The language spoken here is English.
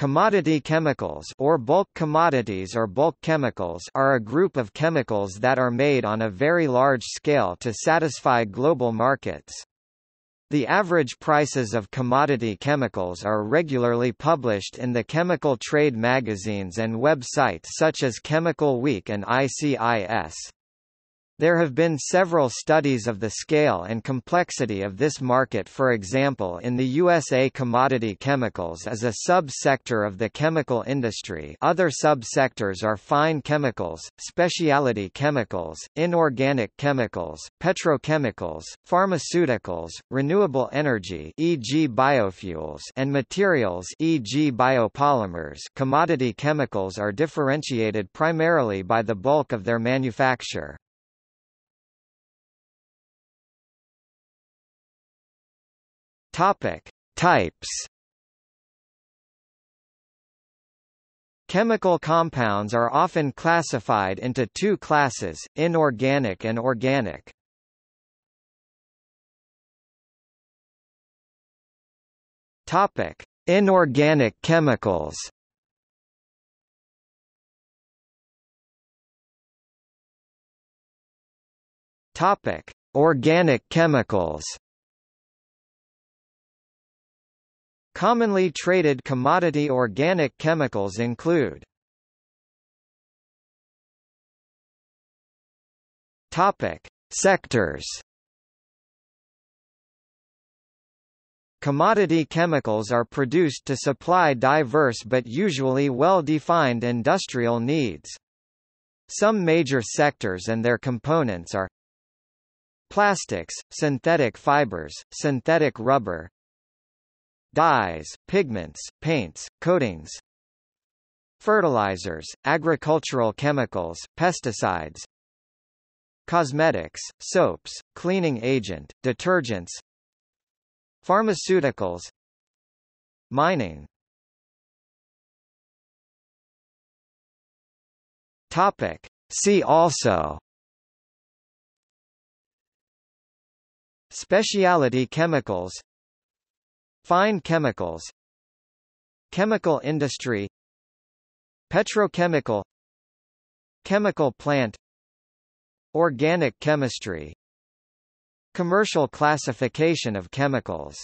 Commodity chemicals or bulk commodities or bulk chemicals are a group of chemicals that are made on a very large scale to satisfy global markets. The average prices of commodity chemicals are regularly published in the chemical trade magazines and websites such as Chemical Week and ICIS. There have been several studies of the scale and complexity of this market for example in the USA commodity chemicals as a sub-sector of the chemical industry other sub-sectors are fine chemicals, specialty chemicals, inorganic chemicals, petrochemicals, pharmaceuticals, renewable energy e.g. biofuels and materials e.g. biopolymers commodity chemicals are differentiated primarily by the bulk of their manufacture. Topic: Types. Chemical compounds are often classified into two classes, inorganic and organic. Topic: Inorganic chemicals. Topic: Organic chemicals. Commonly traded commodity organic chemicals include Topic: Sectors. Commodity chemicals are produced to supply diverse but usually well-defined industrial needs. Some major sectors and their components are Plastics, synthetic fibers, synthetic rubber, dyes, pigments, paints, coatings, fertilizers, agricultural chemicals, pesticides, cosmetics, soaps, cleaning agent, detergents, pharmaceuticals, mining. Topic. See also Specialty chemicals Fine chemicals Chemical industry Petrochemical Chemical plant Organic chemistry Commercial classification of chemicals